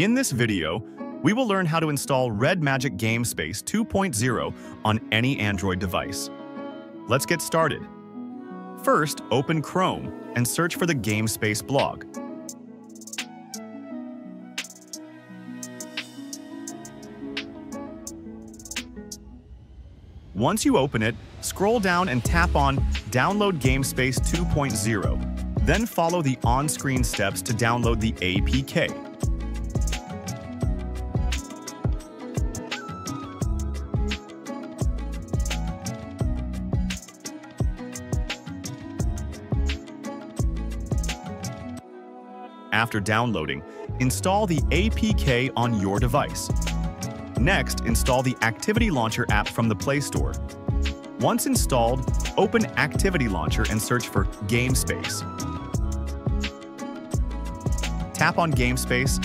In this video, we will learn how to install Red Magic GameSpace 2.0 on any Android device. Let's get started. First, open Chrome and search for the GameSpace blog. Once you open it, scroll down and tap on Download GameSpace 2.0. Then follow the on-screen steps to download the APK. After downloading, install the APK on your device. Next, install the Activity Launcher app from the Play Store. Once installed, open Activity Launcher and search for GameSpace. Tap on GameSpace,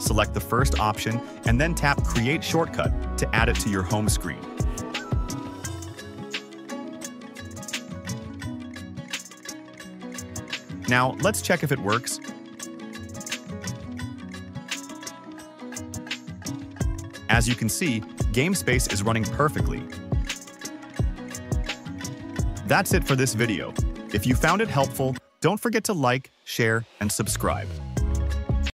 select the first option, and then tap Create Shortcut to add it to your home screen. Now, let's check if it works. As you can see, GameSpace is running perfectly. That's it for this video. If you found it helpful, don't forget to like, share, and subscribe.